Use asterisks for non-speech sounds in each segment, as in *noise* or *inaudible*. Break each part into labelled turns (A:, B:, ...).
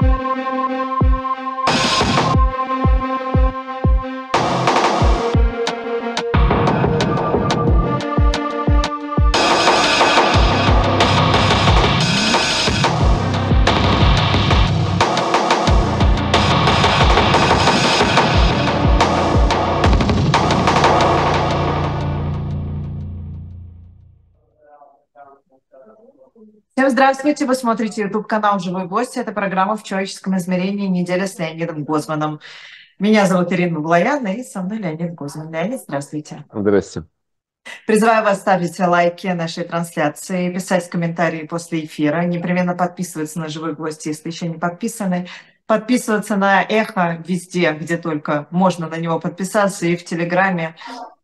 A: Música здравствуйте! Вы смотрите YouTube-канал «Живой гость». Это программа «В человеческом измерении. Неделя с Леонидом Гозманом». Меня зовут Ирина Булаяна, и со мной Леонид Гозман. Леонид, здравствуйте.
B: Здравствуйте.
A: Призываю вас ставить лайки нашей трансляции, писать комментарии после эфира, непременно подписываться на «Живой гость», если еще не подписаны, подписываться на «Эхо» везде, где только можно на него подписаться, и в Телеграме,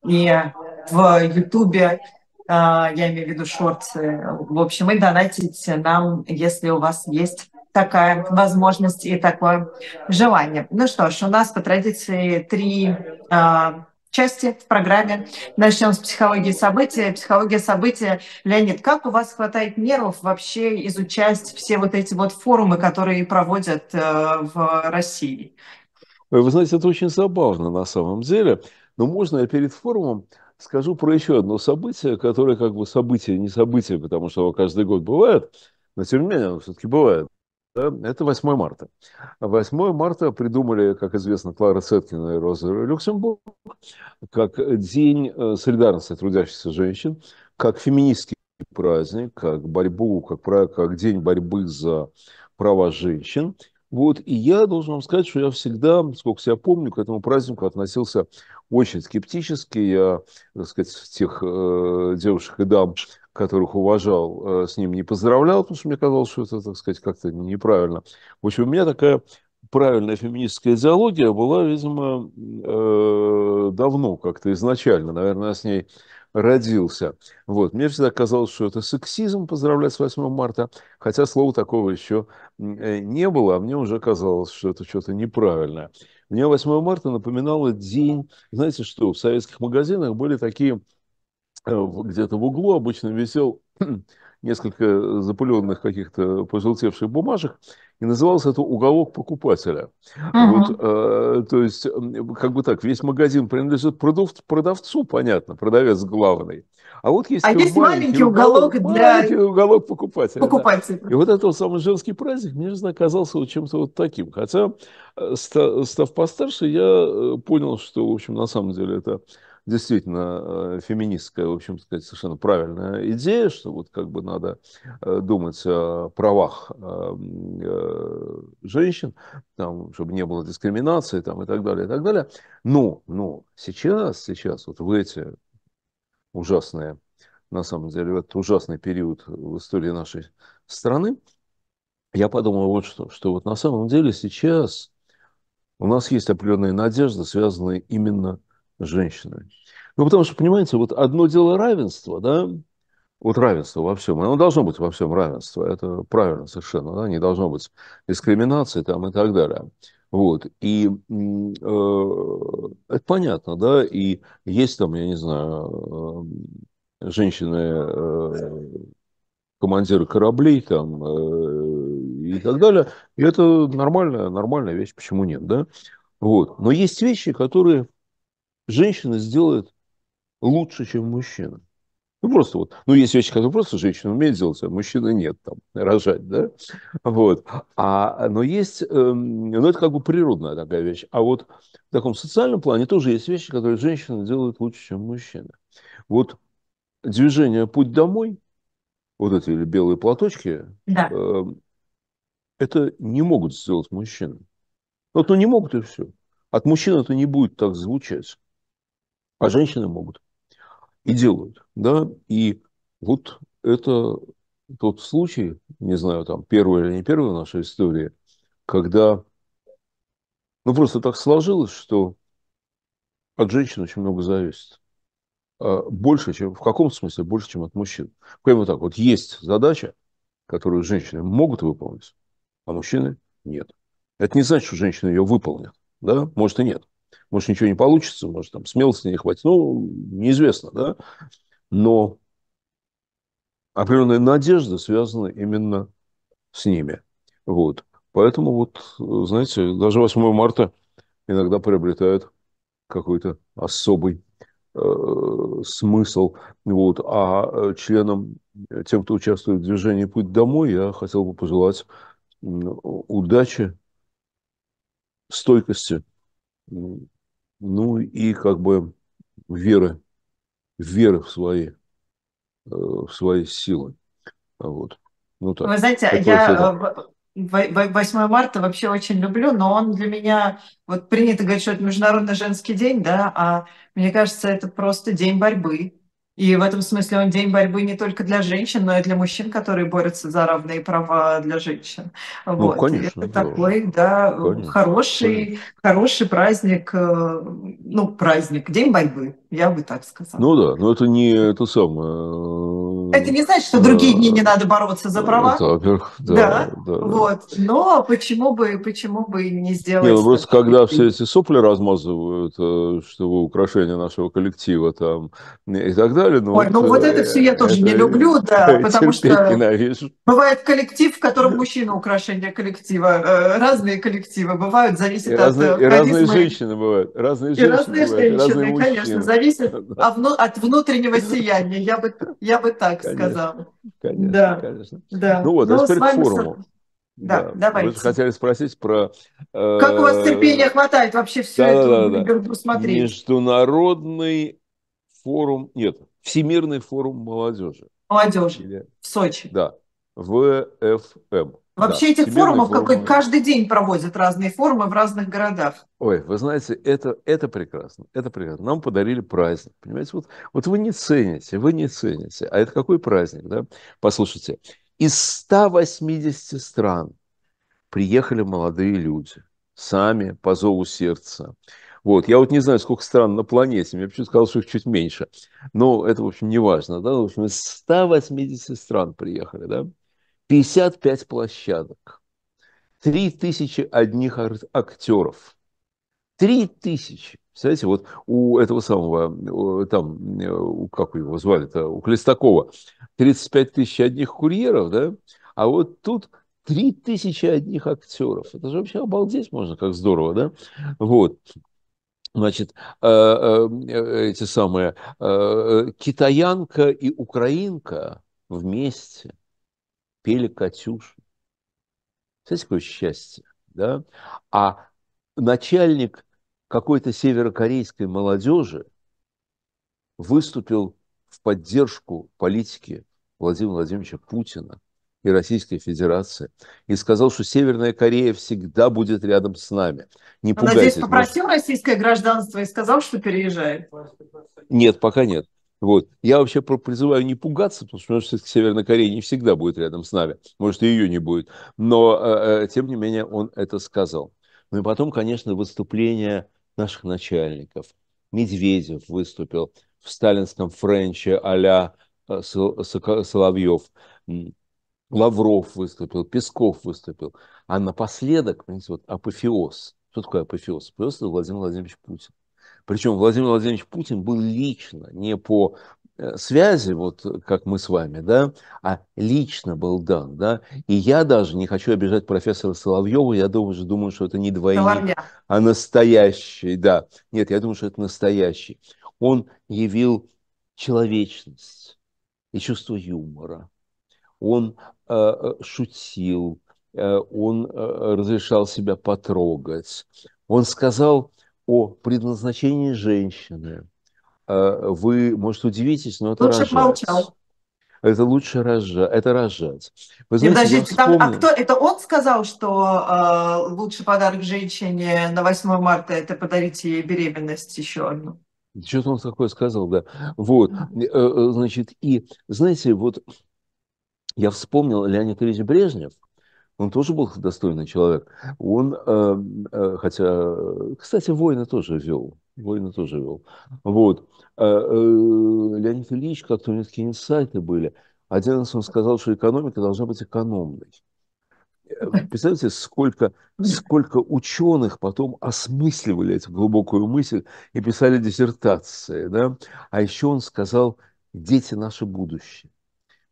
A: и в Ютубе, я имею в виду шорты. В общем, и донатить нам, если у вас есть такая возможность и такое желание. Ну что ж, у нас по традиции три а, части в программе. Начнем с психологии события. Психология события. Леонид, как у вас хватает нервов вообще изучать все вот эти вот форумы, которые проводят э, в России?
B: Вы знаете, это очень забавно на самом деле. Но можно я перед форумом скажу про еще одно событие, которое как бы событие, не событие, потому что оно каждый год бывает, но тем не менее оно все-таки бывает. Да? Это 8 марта. 8 марта придумали, как известно, Клара Сеткина и Роза Люксембург, как День э, солидарности трудящихся женщин, как феминистский праздник, как борьбу, как, как День борьбы за права женщин. Вот, и я должен вам сказать, что я всегда, сколько себя помню, к этому празднику относился очень скептически. Я, так сказать, тех э, девушек и дам, которых уважал, э, с ним не поздравлял, потому что мне казалось, что это, так сказать, как-то неправильно. В общем, у меня такая правильная феминистская идеология была, видимо, э, давно как-то изначально. Наверное, я с ней родился. Вот. Мне всегда казалось, что это сексизм поздравлять с 8 марта, хотя слова такого еще э, не было, а мне уже казалось, что это что-то неправильное. Мне 8 марта напоминало день, знаете что, в советских магазинах были такие, э, где-то в углу обычно висел *clears throat* несколько запыленных каких-то пожелтевших бумажек, и назывался это «Уголок покупателя». Uh-huh. Вот, э, то есть, как бы так, весь магазин принадлежит продав, продавцу, понятно, продавец главный. А вот есть,
A: а есть маленький уголок, уголок для...
B: Маленький уголок покупателя.
A: покупателя.
B: Да. И вот этот самый женский праздник мне же оказался вот чем-то вот таким. Хотя, э, став постарше, я э, понял, что, в общем, на самом деле это действительно э, феминистская, в общем сказать, совершенно правильная идея, что вот как бы надо э, думать о правах э, женщин, там, чтобы не было дискриминации там, и так далее, и так далее. Но, но сейчас, сейчас, вот в эти ужасные, на самом деле, в этот ужасный период в истории нашей страны, я подумал вот что, что вот на самом деле сейчас у нас есть определенные надежды, связанные именно женщинами. Ну, потому что, понимаете, вот одно дело равенство, да, вот равенство во всем, оно должно быть во всем равенство, это правильно совершенно, да, не должно быть дискриминации там и так далее. Вот, и э, это понятно, да, и есть там, я не знаю, э, женщины, э, командиры кораблей там э, и так далее, и это нормальная, нормальная вещь, почему нет, да, вот, но есть вещи, которые женщины сделают лучше, чем мужчина. Ну, просто вот, ну, есть вещи, которые просто женщина умеет делать, а мужчина нет, там, рожать, да, вот. А, но есть, эм, ну, это как бы природная такая вещь. А вот в таком социальном плане тоже есть вещи, которые женщины делают лучше, чем мужчины. Вот движение «Путь домой», вот эти белые платочки,
A: да.
B: э, это не могут сделать мужчины. Вот, ну, не могут и все. От мужчин это не будет так звучать. А женщины могут и делают. Да? И вот это тот случай, не знаю, там первый или не первый в нашей истории, когда ну просто так сложилось, что от женщин очень много зависит. А больше, чем в каком смысле больше, чем от мужчин. Прямо так, вот есть задача, которую женщины могут выполнить, а мужчины нет. Это не значит, что женщины ее выполнят. Да? Может и нет. Может, ничего не получится, может, там смелости не хватит. Ну, неизвестно, да. Но определенная надежда связана именно с ними. Вот. Поэтому вот, знаете, даже 8 марта иногда приобретает какой-то особый э, смысл. Вот. А членам, тем, кто участвует в движении «Путь домой», я хотел бы пожелать удачи, стойкости, ну и как бы веры, веры в свои, э, в свои силы. Вот.
A: Ну, так. Вы знаете, Такое я 8 марта вообще очень люблю, но он для меня, вот принято говорить, что это Международный женский день, да, а мне кажется, это просто день борьбы. И в этом смысле он день борьбы не только для женщин, но и для мужчин, которые борются за равные права для женщин.
B: Ну, вот. конечно.
A: Это да. такой, да, конечно, хороший, конечно. хороший праздник, э, ну, праздник, день борьбы, я бы так сказала.
B: Ну да, но это не это самое.
A: Это не значит, что другие дни не надо бороться за права. Это,
B: во-первых, да,
A: да, да, вот. Но почему бы, почему бы не сделать? Не,
B: ну просто когда все эти сопли размазывают, э, что вы украшение нашего коллектива там и так далее.
A: Ну, Ой, ну вот это все я тоже это, не люблю, да, *laughs* потому что ненавижу. бывает коллектив, в котором мужчина украшение коллектива, э, разные коллективы бывают, зависит и от
B: разные, И разные женщины бывают, разные женщины, и разные
A: бывают, женщины, разные конечно, зависит от внутреннего сияния, я бы, я бы так конечно, сказала.
B: Конечно, да. конечно. Да. Ну вот, а теперь к форуму.
A: Да, да, давайте.
B: Вы же хотели спросить про...
A: Э, как у вас терпения хватает вообще все да, это да, да. посмотреть?
B: Международный форум, нет, Всемирный форум молодежи.
A: Молодежи Или... в Сочи.
B: Да, ВФМ.
A: Вообще да, этих форумов форум... какой каждый день проводят разные форумы в разных городах.
B: Ой, вы знаете, это, это прекрасно, это прекрасно. Нам подарили праздник, понимаете? Вот, вот вы не цените, вы не цените. А это какой праздник, да? Послушайте, из 180 стран приехали молодые люди, сами по зову сердца. Вот. Я вот не знаю, сколько стран на планете, мне почему-то сказал, что их чуть меньше. Но это, в общем, не важно. Да? В общем, из 180 стран приехали, да? 55 площадок, 3000 одних актеров, 3000. Представляете, вот у этого самого, там, как его звали-то, у Клестакова 35 тысяч одних курьеров, да? А вот тут три тысячи одних актеров. Это же вообще обалдеть можно, как здорово, да? Вот значит, э, э, эти самые э, китаянка и украинка вместе пели «Катюшу». Знаете, какое счастье, да? А начальник какой-то северокорейской молодежи выступил в поддержку политики Владимира Владимировича Путина и Российской Федерации и сказал, что Северная Корея всегда будет рядом с нами. Не пугайтесь. Надеюсь,
A: попросил российское гражданство и сказал, что переезжает?
B: Нет, пока нет. Вот. Я вообще призываю не пугаться, потому что, Северная Корея не всегда будет рядом с нами. Может, и ее не будет. Но, э, э, тем не менее, он это сказал. Ну и потом, конечно, выступление наших начальников. Медведев выступил в сталинском френче а-ля э, Соловьев. Лавров выступил, Песков выступил. А напоследок, понимаете, вот апофеоз. Что такое апофеоз? Апофеоз – это Владимир Владимирович Путин. Причем Владимир Владимирович Путин был лично, не по э, связи, вот как мы с вами, да, а лично был дан, да. И я даже не хочу обижать профессора Соловьева, я думаю, думаю что это не двойник, Соловья. а настоящий, да. Нет, я думаю, что это настоящий. Он явил человечность и чувство юмора. Он Э, э, шутил, э, он разрешал себя потрогать. Он сказал о предназначении женщины. Вы, может, удивитесь, но это Лучше рожать. молчал. Это лучше рожать. Это рожать.
A: Вы знаете, Подождите, там, а кто, это он сказал, что э, лучший подарок женщине на 8 марта – это подарить ей беременность еще одну?
B: Что-то он такое сказал, да. Вот, значит, и, знаете, вот я вспомнил Леонид Ильич Брежнев, он тоже был достойный человек. Он, э, э, хотя, кстати, войны тоже вел. Войны тоже вел. Вот. Э, Леонид Ильич, как-то у него такие инсайты были. Один раз он сказал, что экономика должна быть экономной. Представляете, сколько, сколько ученых потом осмысливали эту глубокую мысль и писали диссертации. Да? А еще он сказал, дети – наше будущее.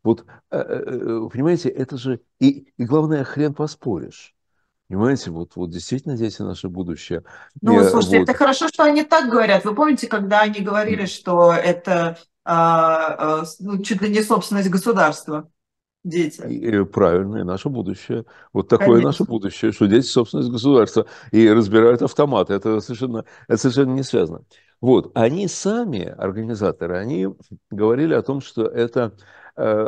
B: Вот, э, э, э, понимаете, это же... И, и главное, хрен поспоришь. Понимаете, вот, вот действительно дети наше будущее.
A: Ну,
B: И,
A: слушайте,
B: вот,
A: это хорошо, что они так говорят. Вы помните, когда они говорили, что это а, а, ну, чуть ли не собственность государства, дети?
B: и, правильно, и наше будущее. Вот такое
A: Конечно.
B: наше будущее, что дети собственность государства и разбирают автоматы. Это совершенно, это совершенно не связано. Вот, они сами, организаторы, они говорили о том, что это,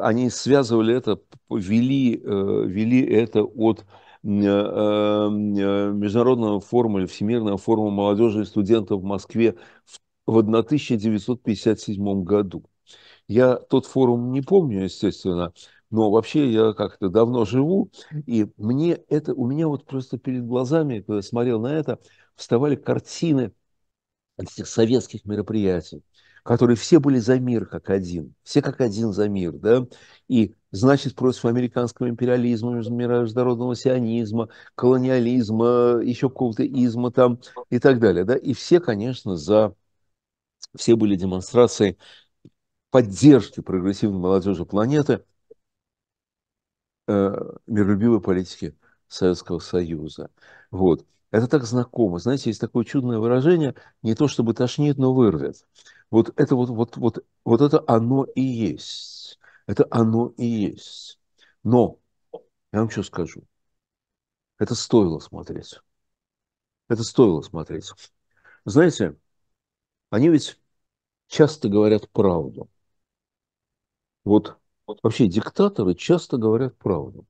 B: они связывали это, вели, э, вели это от э, Международного форума или Всемирного форума молодежи и студентов в Москве в 1957 году. Я тот форум не помню, естественно, но вообще я как-то давно живу, и мне это, у меня вот просто перед глазами, когда смотрел на это, вставали картины этих советских мероприятий, которые все были за мир как один, все как один за мир, да, и значит против американского империализма, международного сионизма, колониализма, еще какого-то изма там и так далее, да, и все, конечно, за, все были демонстрации поддержки прогрессивной молодежи планеты, э, миролюбивой политики Советского Союза. Вот. Это так знакомо. Знаете, есть такое чудное выражение, не то чтобы тошнит, но вырвет. Вот это вот, вот, вот, вот это оно и есть. Это оно и есть. Но, я вам что скажу, это стоило смотреть. Это стоило смотреть. Знаете, они ведь часто говорят правду. Вот вообще диктаторы часто говорят правду.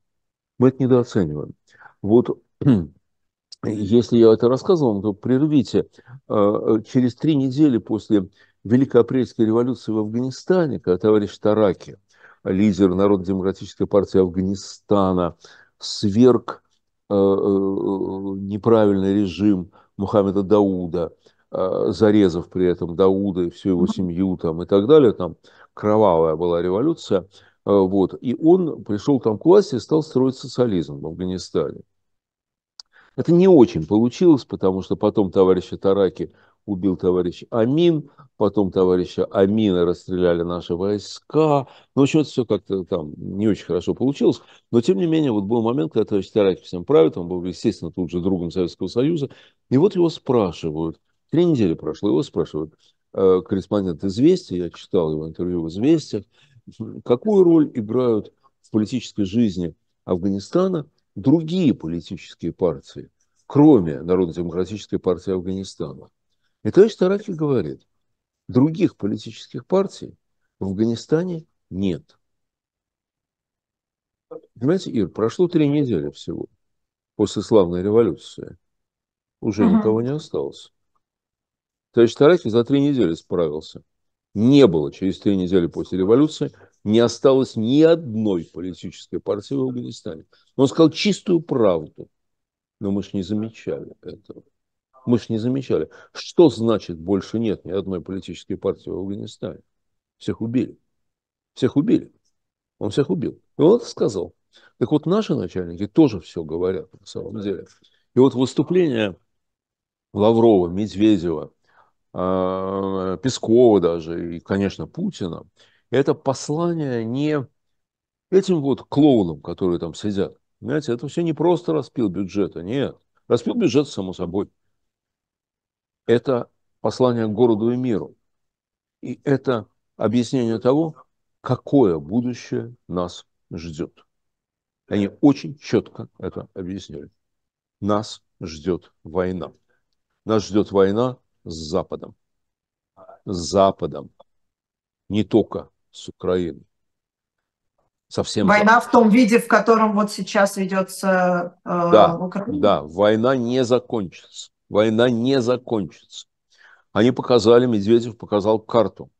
B: Мы это недооцениваем. Вот *clears throat* если я это рассказывал, то прервите. А, через три недели после Великой Апрельской революции в Афганистане, когда товарищ Тараки, лидер Народно-демократической партии Афганистана, сверг а, а, неправильный режим Мухаммеда Дауда, зарезав при этом Дауда и всю его семью там, и так далее, там кровавая была революция, вот, и он пришел там к власти и стал строить социализм в Афганистане. Это не очень получилось, потому что потом товарища Тараки убил товарищ Амин, потом товарища Амина расстреляли наши войска. Ну, в общем, это все как-то там не очень хорошо получилось. Но, тем не менее, вот был момент, когда товарищ Тараки всем правит, он был, естественно, тут же другом Советского Союза. И вот его спрашивают, три недели прошло, его спрашивают, э, корреспондент «Известия», я читал его интервью в «Известиях», какую роль играют в политической жизни Афганистана другие политические партии, кроме Народно-демократической партии Афганистана. И товарищ Тараки говорит, других политических партий в Афганистане нет. Понимаете, Ир, прошло три недели всего после славной революции. Уже угу. никого не осталось. Товарищ Тараки за три недели справился. Не было через три недели после революции не осталось ни одной политической партии в Афганистане. Он сказал чистую правду. Но мы же не замечали этого. Мы же не замечали. Что значит больше нет ни одной политической партии в Афганистане? Всех убили. Всех убили. Он всех убил. И он это сказал. Так вот, наши начальники тоже все говорят на самом деле. И вот выступление Лаврова, Медведева, а, Пескова даже и, конечно, Путина – это послание не этим вот клоунам, которые там сидят. Понимаете, это все не просто распил бюджета, нет. Распил бюджет, само собой. Это послание к городу и миру. И это объяснение того, какое будущее нас ждет. Они очень четко это объяснили. Нас ждет война. Нас ждет война с Западом. С Западом. Не только с Украиной.
A: Совсем война в том виде, в котором вот сейчас ведется
B: э, да, Украина. Да, война не закончится. Война не закончится. Они показали, Медведев показал карту.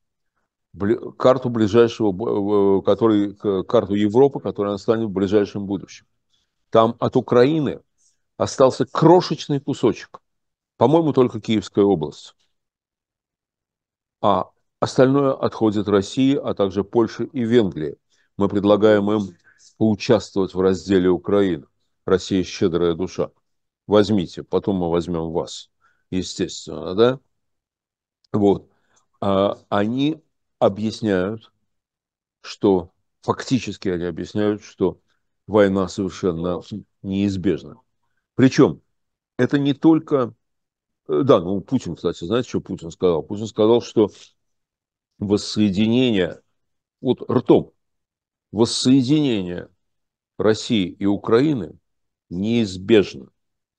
B: Карту ближайшего, который, карту Европы, которая настанет в ближайшем будущем. Там от Украины остался крошечный кусочек. По-моему, только Киевская область. А Остальное отходит России, а также Польше и Венгрии. Мы предлагаем им поучаствовать в разделе Украины. Россия щедрая душа. Возьмите, потом мы возьмем вас. Естественно, да? Вот. А они объясняют, что фактически они объясняют, что война совершенно неизбежна. Причем это не только... Э, да, ну Путин, кстати, знаете, что Путин сказал? Путин сказал, что воссоединение, вот ртом, воссоединение России и Украины неизбежно,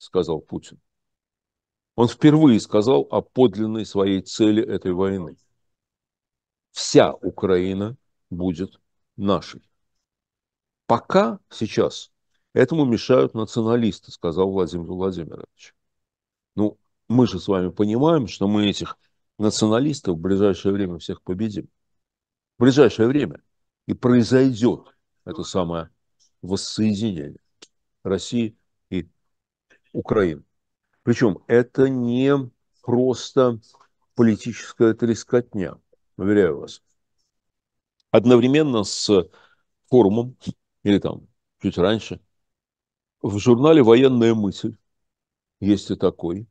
B: сказал Путин. Он впервые сказал о подлинной своей цели этой войны. Вся Украина будет нашей. Пока сейчас этому мешают националисты, сказал Владимир Владимирович. Ну, мы же с вами понимаем, что мы этих националистов в ближайшее время всех победим. В ближайшее время. И произойдет это самое воссоединение России Украины. Причем это не просто политическая трескотня, уверяю вас. Одновременно с форумом, или там чуть раньше, в журнале «Военная мысль», есть и такой,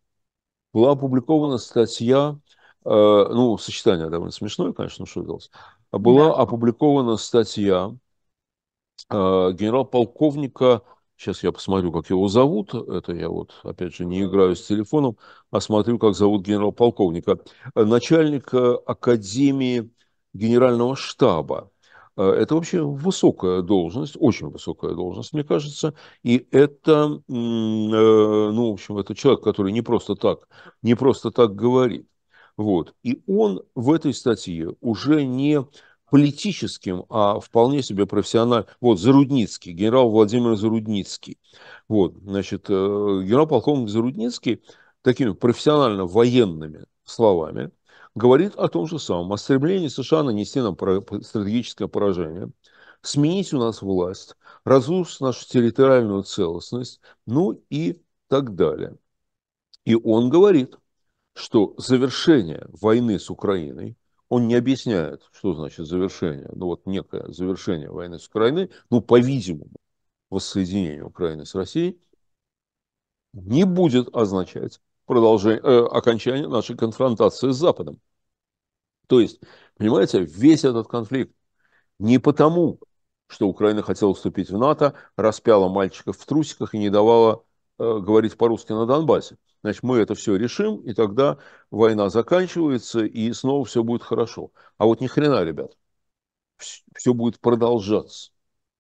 B: была опубликована статья, э, ну, сочетание довольно смешное, конечно, что делать, была да. опубликована статья э, генерал-полковника Сейчас я посмотрю, как его зовут. Это я вот, опять же, не играю с телефоном, а смотрю, как зовут генерал-полковника. Начальник Академии Генерального штаба. Это вообще высокая должность, очень высокая должность, мне кажется. И это, э, ну, в общем, это человек, который не просто так, не просто так говорит. Вот. И он в этой статье уже не политическим, а вполне себе профессиональным. Вот, Зарудницкий, генерал Владимир Зарудницкий. Вот, значит, э, генерал-полковник Зарудницкий такими профессионально военными словами говорит о том же самом, о стремлении США нанести нам стратегическое поражение, сменить у нас власть, разрушить нашу территориальную целостность, ну и так далее. И он говорит, что завершение войны с Украиной он не объясняет, что значит завершение. Ну вот некое завершение войны с Украиной, ну, по-видимому, воссоединение Украины с Россией, не будет означать продолжение, э, окончание нашей конфронтации с Западом. То есть, понимаете, весь этот конфликт не потому, что Украина хотела вступить в НАТО, распяла мальчиков в трусиках и не давала э, говорить по-русски на Донбассе значит, мы это все решим, и тогда война заканчивается, и снова все будет хорошо. А вот ни хрена, ребят, все будет продолжаться.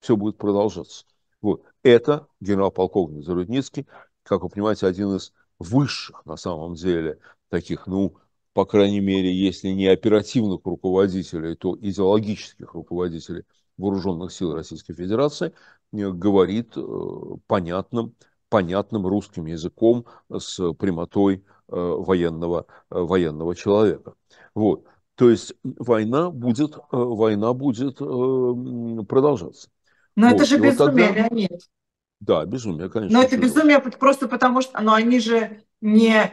B: Все будет продолжаться. Вот. Это генерал-полковник Зарудницкий, как вы понимаете, один из высших, на самом деле, таких, ну, по крайней мере, если не оперативных руководителей, то идеологических руководителей вооруженных сил Российской Федерации, э, говорит э, понятным понятным русским языком с прямотой э, военного, э, военного человека. Вот. То есть война будет, э, война будет продолжаться.
A: Но вот. это же безумие, вот тогда... Леонид.
B: Да, безумие, конечно.
A: Но это безумие просто потому, что но они же не,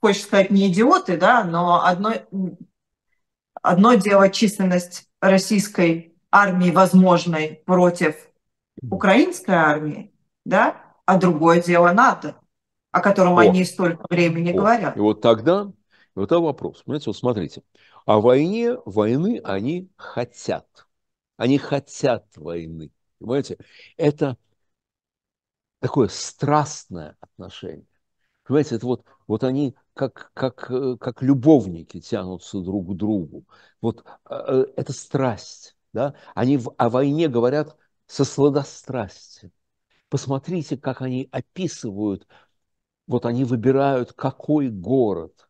A: хочешь сказать, не идиоты, да, но одно, одно дело численность российской армии возможной против украинской армии, да, а другое дело НАТО, о котором о, они столько времени о, говорят.
B: И вот тогда, вот это вопрос. Понимаете, вот смотрите, о войне, войны они хотят. Они хотят войны. Понимаете, это такое страстное отношение. Понимаете, это вот, вот они как, как, как любовники тянутся друг к другу. Вот э, э, это страсть. Да? Они в, о войне говорят со сладострастием. Посмотрите, как они описывают, вот они выбирают, какой город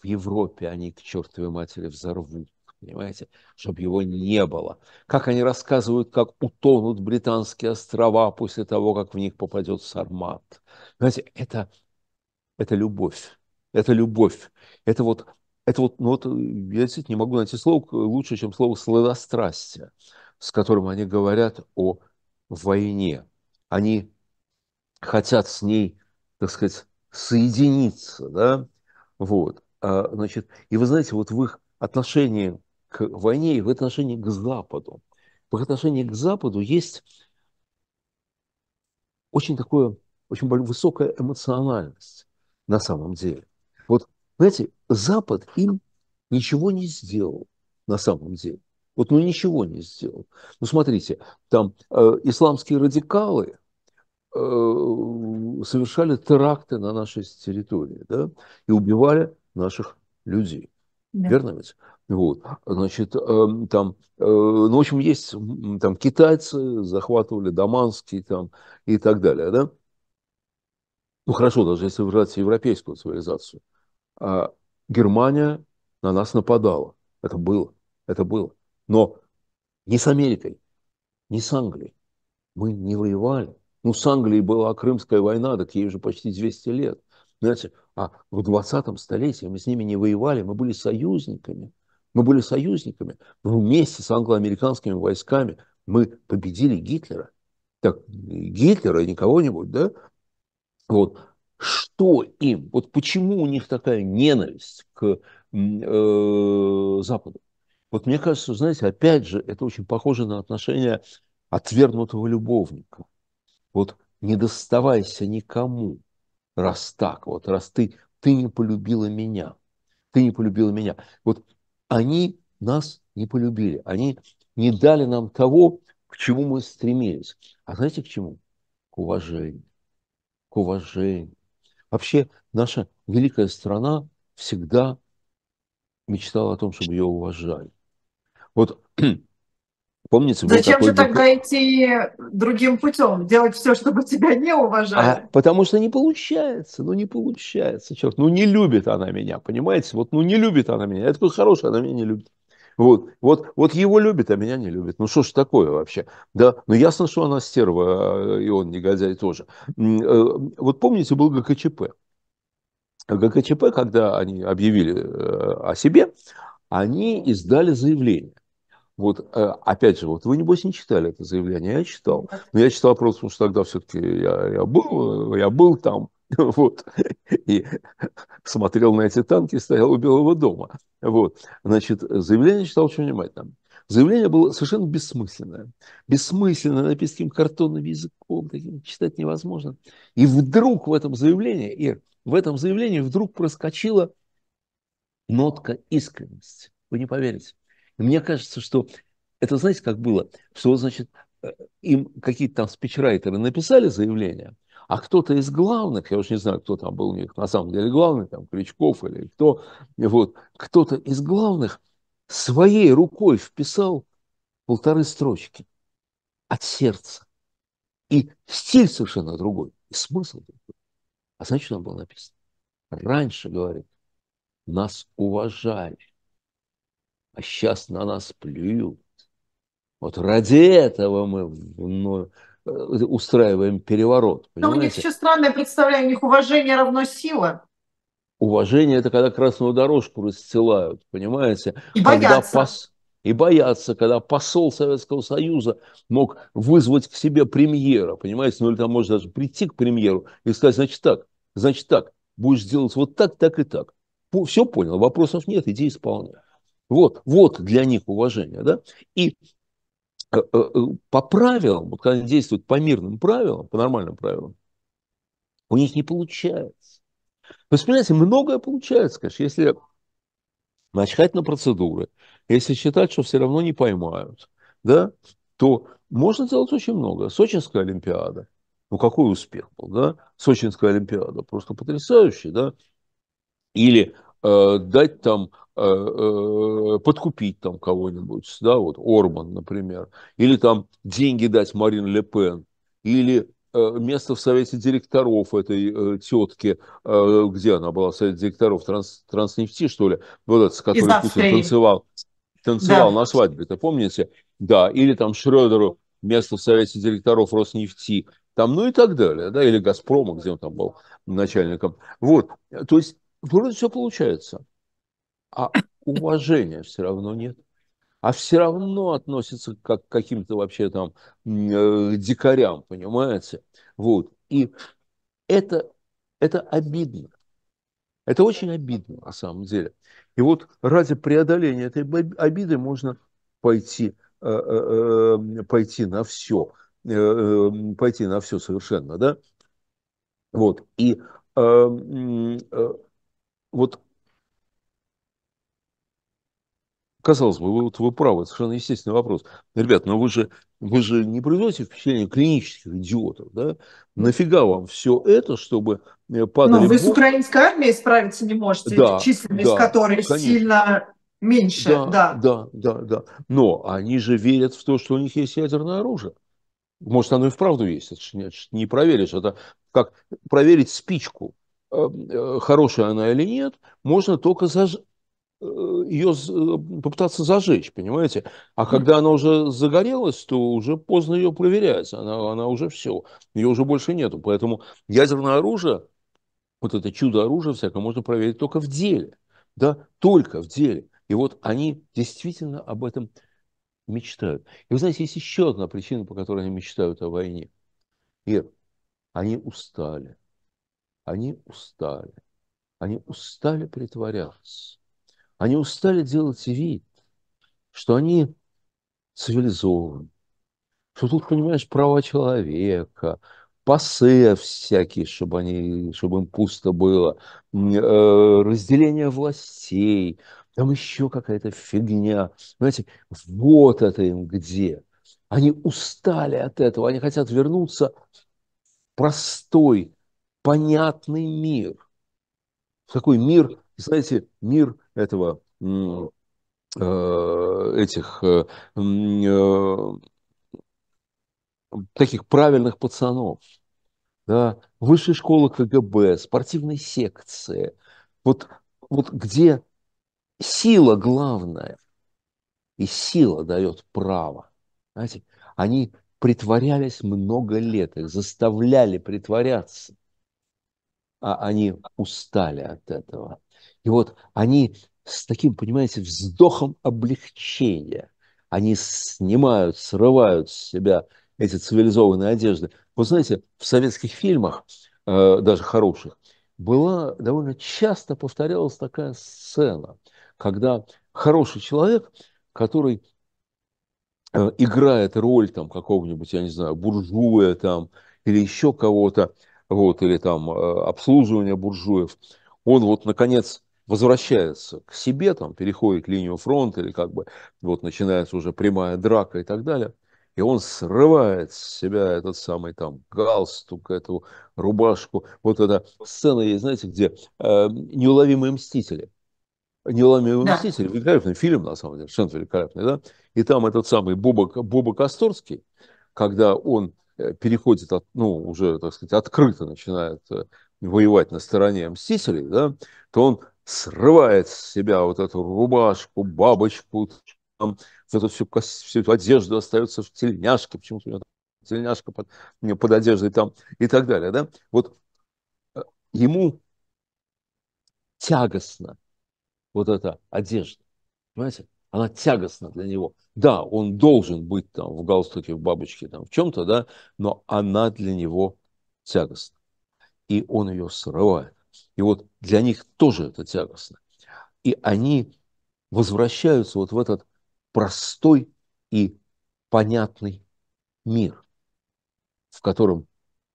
B: в Европе они к чертовой матери взорвут, понимаете, чтобы его не было. Как они рассказывают, как утонут британские острова после того, как в них попадет сармат. Понимаете, это, это любовь. Это любовь. Это вот, это вот, ну вот, я действительно не могу найти слово лучше, чем слово сладострастие, с которым они говорят о войне они хотят с ней, так сказать, соединиться, да, вот, а, значит, и вы знаете, вот в их отношении к войне и в отношении к Западу, в их отношении к Западу есть очень такое, очень высокая эмоциональность на самом деле. Вот, знаете, Запад им ничего не сделал на самом деле. Вот ну ничего не сделал. Ну смотрите, там э, исламские радикалы, совершали теракты на нашей территории, да, и убивали наших людей. Да. Верно ведь? Вот, значит, эм, там, э, ну, в общем, есть там китайцы захватывали Даманский там и так далее, да? Ну, хорошо, даже если брать европейскую цивилизацию. А Германия на нас нападала. Это было, это было. Но не с Америкой, не с Англией. Мы не воевали. Ну, с Англией была Крымская война, так ей уже почти 200 лет. Знаете, а в 20 столетии мы с ними не воевали, мы были союзниками. Мы были союзниками. Вместе с англо-американскими войсками мы победили Гитлера. Так, Гитлера и не кого-нибудь, да? Вот. Что им? Вот почему у них такая ненависть к э, Западу? Вот мне кажется, знаете, опять же, это очень похоже на отношения отвергнутого любовника. Вот не доставайся никому, раз так, вот раз ты, ты не полюбила меня, ты не полюбила меня. Вот они нас не полюбили, они не дали нам того, к чему мы стремились. А знаете к чему? К уважению. К уважению. Вообще наша великая страна всегда мечтала о том, чтобы ее уважали. Вот Помните,
A: Зачем же тогда идти другим путем, делать все, чтобы тебя не уважали? А,
B: потому что не получается, ну не получается, черт, ну не любит она меня, понимаете? Вот, ну не любит она меня, я такой хороший, она меня не любит. Вот, вот, вот его любит, а меня не любит. Ну что ж такое вообще? Да, ну ясно, что она стерва, и он негодяй тоже. Э, вот помните, был ГКЧП. ГКЧП, когда они объявили э, о себе, они издали заявление вот, э, опять же, вот вы, небось, не читали это заявление, я читал. Но я читал просто, потому что тогда все-таки я, я, был, я был там, *laughs* вот, и смотрел на эти танки, стоял у Белого дома. Вот, значит, заявление читал очень внимательно. Заявление было совершенно бессмысленное. Бессмысленное, написано картонным языком, таким читать невозможно. И вдруг в этом заявлении, и в этом заявлении вдруг проскочила нотка искренности. Вы не поверите. Мне кажется, что это, знаете, как было, что, значит, э, им какие-то там спичрайтеры написали заявление, а кто-то из главных, я уж не знаю, кто там был у них на самом деле главный, там, Крючков или кто, вот, кто-то из главных своей рукой вписал полторы строчки от сердца. И стиль совершенно другой, и смысл другой. А знаете, что там было написано? Раньше, говорит, нас уважали а сейчас на нас плюют. Вот ради этого мы ну, устраиваем переворот.
A: Но у них еще странное представление, у них уважение равно сила.
B: Уважение – это когда красную дорожку расстилают, понимаете?
A: И боятся.
B: пос... И боятся, когда посол Советского Союза мог вызвать к себе премьера, понимаете? Ну или там может даже прийти к премьеру и сказать, значит так, значит так, будешь делать вот так, так и так. Все понял, вопросов нет, иди исполняй. Вот, вот для них уважение. Да? И э, э, э, по правилам, вот когда они действуют по мирным правилам, по нормальным правилам, у них не получается. Есть, понимаете, многое получается, конечно, если начать на процедуры, если считать, что все равно не поймают, да, то можно делать очень много. Сочинская Олимпиада, ну какой успех был, да? Сочинская Олимпиада, просто потрясающий, да? Или э, дать там подкупить там кого-нибудь, да, вот Орман, например, или там деньги дать Марин Ле Пен, или э, место в совете директоров этой тетки, где она была, совет директоров транс, Транснефти, что ли, вот этот, с которой Путин танцевал, танцевал да. на свадьбе, это помните? Да, или там Шредеру место в совете директоров Роснефти, там, ну и так далее, да, или Газпрома, где он там был начальником. Вот, то есть вроде все получается а уважения все равно нет. А все равно относятся как к каким-то вообще там э, дикарям, понимаете? Вот. И это, это обидно. Это очень обидно на самом деле. И вот ради преодоления этой обиды можно пойти, э, э, э пойти на все. Э, э, пойти на все совершенно, да? Вот. И э, вот казалось бы, вы, вот вы правы, совершенно естественный вопрос. Ребят, но вы же, вы же не производите впечатление клинических идиотов, да? Нафига вам все это, чтобы э, падали...
A: Ну, вы с украинской армией справиться не можете, да, численность да, которой конечно. сильно меньше.
B: Да, да, да, да, да. Но они же верят в то, что у них есть ядерное оружие. Может, оно и вправду есть, это не, не проверишь. Это как проверить спичку, э, э, хорошая она или нет, можно только заж... Э, ее попытаться зажечь, понимаете? А когда она уже загорелась, то уже поздно ее проверять, она, она уже все, ее уже больше нету. Поэтому ядерное оружие, вот это чудо оружия всякое, можно проверить только в деле, да, только в деле. И вот они действительно об этом мечтают. И вы знаете, есть еще одна причина, по которой они мечтают о войне. Ир, они устали. Они устали. Они устали притворяться. Они устали делать вид, что они цивилизованы. Что тут, понимаешь, права человека, пасы всякие, чтобы, они, чтобы им пусто было, э, разделение властей, там еще какая-то фигня. Знаете, вот это им где. Они устали от этого, они хотят вернуться в простой, понятный мир. В такой мир, знаете, мир этого, э, этих э, э, таких правильных пацанов. Да, высшей школы КГБ, спортивной секции. Вот, вот где сила главная. И сила дает право. Знаете, они притворялись много лет, их заставляли притворяться. А они устали от этого. И вот они с таким, понимаете, вздохом облегчения, они снимают, срывают с себя эти цивилизованные одежды. Вы знаете, в советских фильмах, э, даже хороших, была довольно часто повторялась такая сцена – когда хороший человек, который э, играет роль там какого-нибудь, я не знаю, буржуя там или еще кого-то, вот, или там э, обслуживание буржуев, он вот наконец возвращается к себе, там, переходит линию фронта, или как бы вот начинается уже прямая драка и так далее, и он срывает с себя этот самый там галстук, эту рубашку. Вот эта сцена есть, знаете, где э, неуловимые мстители. «Неуловимый да. мститель» – великолепный фильм, на самом деле, совершенно великолепный, да? И там этот самый Боба, Боба Косторский, когда он э, переходит, от, ну, уже, так сказать, открыто начинает э, воевать на стороне мстителей, да, то он срывает с себя вот эту рубашку, бабочку, там, вот эту всю, всю эту одежду остается в тельняшке, почему-то у него тельняшка под, под одеждой там и так далее, да. Вот э, ему тягостно вот эта одежда. Понимаете? Она тягостна для него. Да, он должен быть там в галстуке, в бабочке, там в чем-то, да, но она для него тягостна. И он ее срывает. И вот для них тоже это тягостно. И они возвращаются вот в этот простой и понятный мир, в котором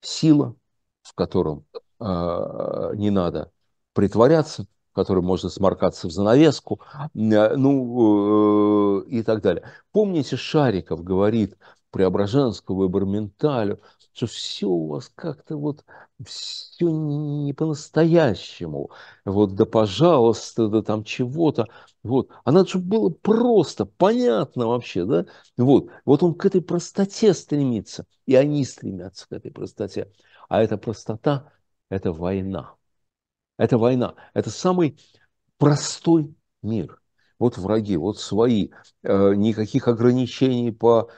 B: сила, в котором э, не надо притворяться, которым можно сморкаться в занавеску, э, ну э, и так далее. Помните, Шариков говорит Преображенского и Барменталю, что все у вас как-то вот все не по-настоящему. Вот да пожалуйста, да там чего-то. Вот. А надо, чтобы было просто, понятно вообще, да? Вот. Вот он к этой простоте стремится, и они стремятся к этой простоте. А эта простота – это война. Это война. Это самый простой мир. Вот враги, вот свои. Э, никаких ограничений по,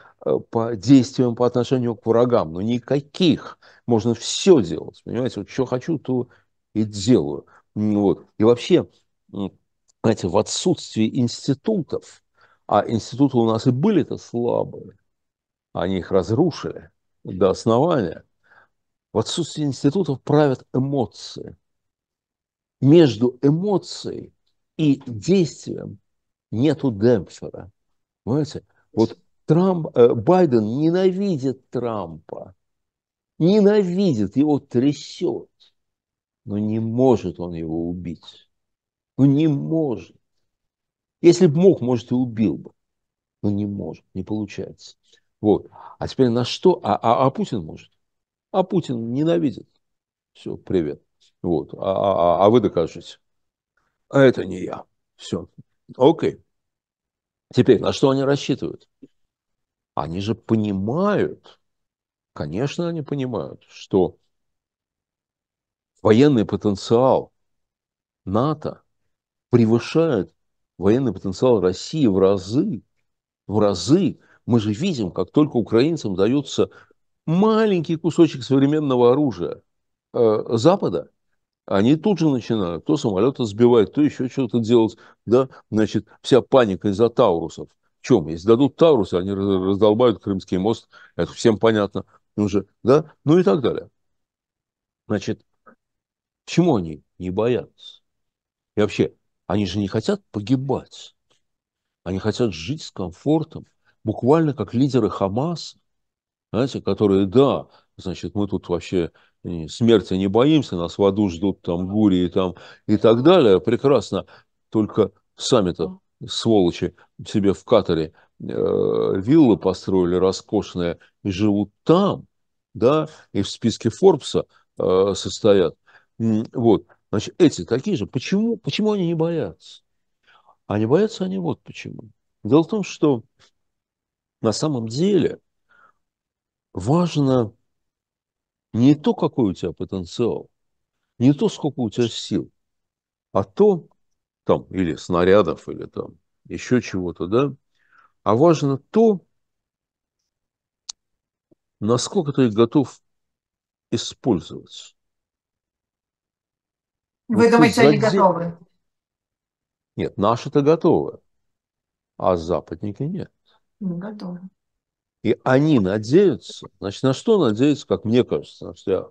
B: по действиям по отношению к врагам. Ну, никаких. Можно все делать. Понимаете, вот что хочу, то и делаю. Вот. И вообще, знаете, в отсутствии институтов, а институты у нас и были-то слабые, они их разрушили до основания, в отсутствии институтов правят эмоции между эмоцией и действием нету демпфера. Понимаете? Вот Трамп, э, Байден ненавидит Трампа, ненавидит, его трясет, но не может он его убить. Ну не может. Если бы мог, может, и убил бы. Но не может, не получается. Вот. А теперь на что? А, а, а Путин может. А Путин ненавидит. Все, привет. Вот. А, а, а вы докажете. А это не я. Все. Окей. Теперь, на что они рассчитывают? Они же понимают, конечно, они понимают, что военный потенциал НАТО превышает военный потенциал России в разы. В разы. Мы же видим, как только украинцам дается маленький кусочек современного оружия э, Запада, они тут же начинают то самолеты сбивать, то еще что-то делать. Да? Значит, вся паника из-за Таурусов. Чем? Если дадут Таурусы, они раздолбают Крымский мост, это всем понятно уже, да? Ну и так далее. Значит, чему они не боятся? И вообще, они же не хотят погибать. Они хотят жить с комфортом, буквально как лидеры Хамаса, знаете, которые, да, значит, мы тут вообще смерти не боимся, нас в аду ждут там гури и, там, и так далее, прекрасно, только сами-то, сволочи, себе в Катаре э, виллы построили роскошные и живут там, да, и в списке Форбса э, состоят. Вот, значит, эти такие же. Почему, почему они не боятся? Они боятся они вот почему. Дело в том, что на самом деле важно не то, какой у тебя потенциал, не то, сколько у тебя сил, а то, там, или снарядов, или там еще чего-то, да, а важно то, насколько ты готов использовать.
A: Вы вот думаете, они готовы?
B: Нет, наши-то готовы, а западники нет.
A: Не готовы.
B: И они надеются, значит, на что надеются, как мне кажется, значит, я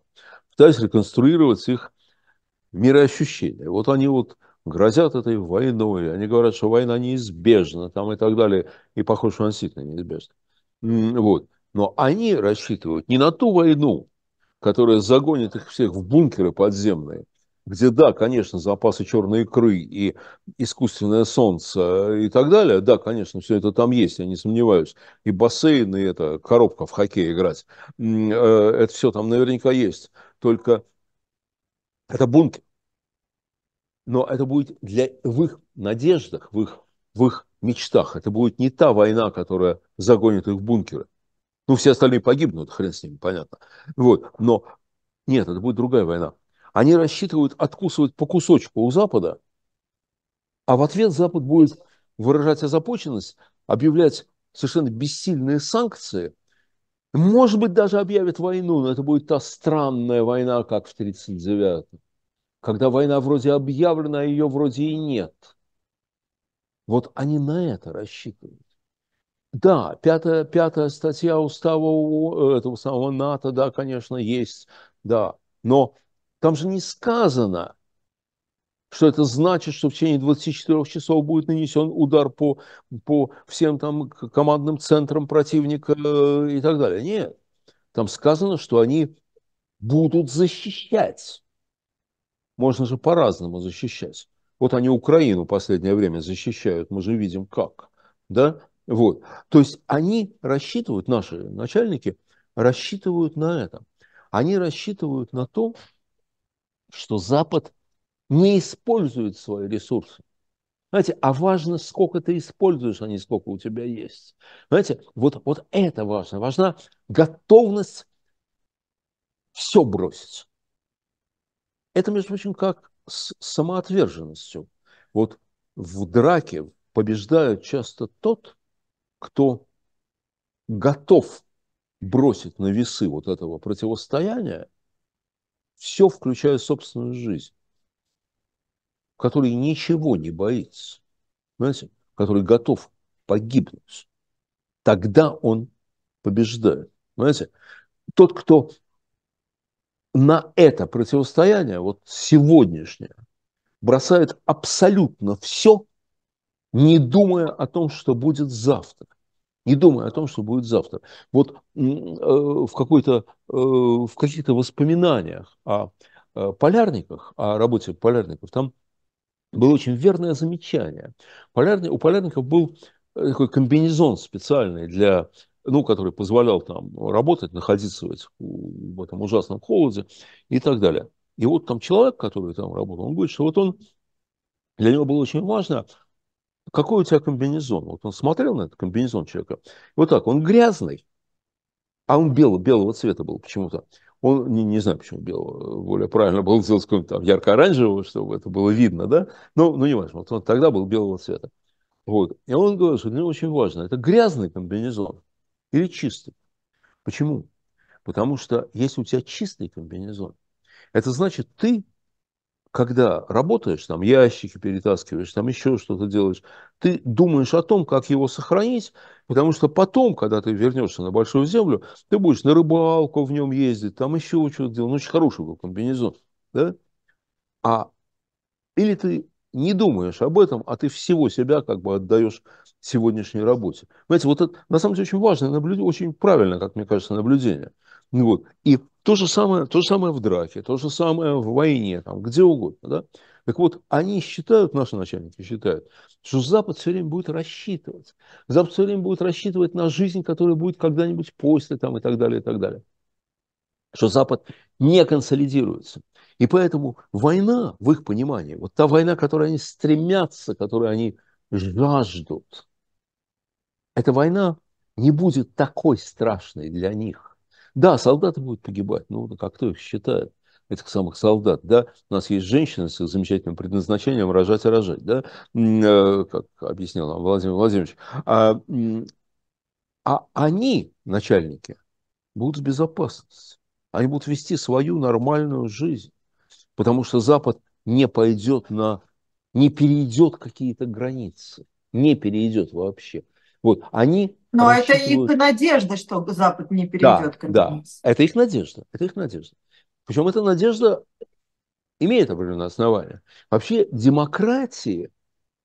B: пытаюсь реконструировать их мироощущение. Вот они вот грозят этой войной, они говорят, что война неизбежна, там и так далее, и похоже, что она действительно неизбежна. Вот. Но они рассчитывают не на ту войну, которая загонит их всех в бункеры подземные, где, да, конечно, запасы черной икры и искусственное солнце и так далее, да, конечно, все это там есть, я не сомневаюсь. И бассейн, и это коробка в хоккей играть, э, это все там наверняка есть. Только это бункер. Но это будет для, в их надеждах, в их, в их мечтах. Это будет не та война, которая загонит их в бункеры. Ну, все остальные погибнут, хрен с ними, понятно. Вот. Но нет, это будет другая война. Они рассчитывают откусывать по кусочку у Запада, а в ответ Запад будет выражать озабоченность, объявлять совершенно бессильные санкции, может быть, даже объявит войну, но это будет та странная война, как в 1939-м, когда война вроде объявлена, а ее вроде и нет. Вот они на это рассчитывают. Да, пятая, пятая статья устава этого самого НАТО, да, конечно, есть, да, но там же не сказано, что это значит, что в течение 24 часов будет нанесен удар по, по всем там командным центрам противника э, и так далее. Нет. Там сказано, что они будут защищать. Можно же по-разному защищать. Вот они Украину в последнее время защищают, мы же видим как. Да? Вот. То есть они рассчитывают, наши начальники рассчитывают на это. Они рассчитывают на то, что Запад не использует свои ресурсы. Знаете, а важно, сколько ты используешь, а не сколько у тебя есть. Знаете, вот, вот это важно. Важна готовность все бросить. Это, между прочим, как с самоотверженностью. Вот в драке побеждает часто тот, кто готов бросить на весы вот этого противостояния все, включая собственную жизнь, который ничего не боится, знаете, который готов погибнуть, тогда он побеждает. Знаете, тот, кто на это противостояние, вот сегодняшнее, бросает абсолютно все, не думая о том, что будет завтра не думая о том, что будет завтра. Вот э, в, какой-то, э, в каких-то воспоминаниях о э, полярниках, о работе полярников, там было очень верное замечание. Полярник, у полярников был э, такой комбинезон специальный для ну, который позволял там работать, находиться в, в этом ужасном холоде и так далее. И вот там человек, который там работал, он говорит, что вот он, для него было очень важно, какой у тебя комбинезон. Вот он смотрел на этот комбинезон человека. Вот так, он грязный, а он белого, белого цвета был почему-то. Он, не, не знаю, почему белого, более правильно было сделать какого-то ярко-оранжевого, чтобы это было видно, да? Но, ну, не важно, вот он тогда был белого цвета. Вот. И он говорит, что для него очень важно, это грязный комбинезон или чистый. Почему? Потому что если у тебя чистый комбинезон, это значит, ты, когда работаешь, там ящики перетаскиваешь, там еще что-то делаешь, ты думаешь о том, как его сохранить, потому что потом, когда ты вернешься на большую землю, ты будешь на рыбалку в нем ездить, там еще что-то делать. Ну, очень хороший был комбинезон. Да? А или ты не думаешь об этом, а ты всего себя как бы отдаешь сегодняшней работе. Понимаете, вот это на самом деле очень важное наблюдение, очень правильно, как мне кажется, наблюдение. Ну вот. И то же, самое, то же самое в драке, то же самое в войне, там, где угодно. Да? Так вот, они считают, наши начальники считают, что Запад все время будет рассчитывать. Запад все время будет рассчитывать на жизнь, которая будет когда-нибудь после там, и так далее, и так далее. Что Запад не консолидируется. И поэтому война, в их понимании, вот та война, которой они стремятся, которой они жаждут, эта война не будет такой страшной для них. Да, солдаты будут погибать, ну, как кто их считает, этих самых солдат, да, у нас есть женщины с замечательным предназначением рожать и рожать, да, э, как объяснил нам Владимир Владимирович, а, а они, начальники, будут в безопасности, они будут вести свою нормальную жизнь, потому что Запад не пойдет на, не перейдет какие-то границы, не перейдет вообще. Вот, они
A: Но это их надежда, что Запад не перейдет
B: да, к Да, это их надежда, это их надежда. Причем эта надежда имеет определенное основание. Вообще демократии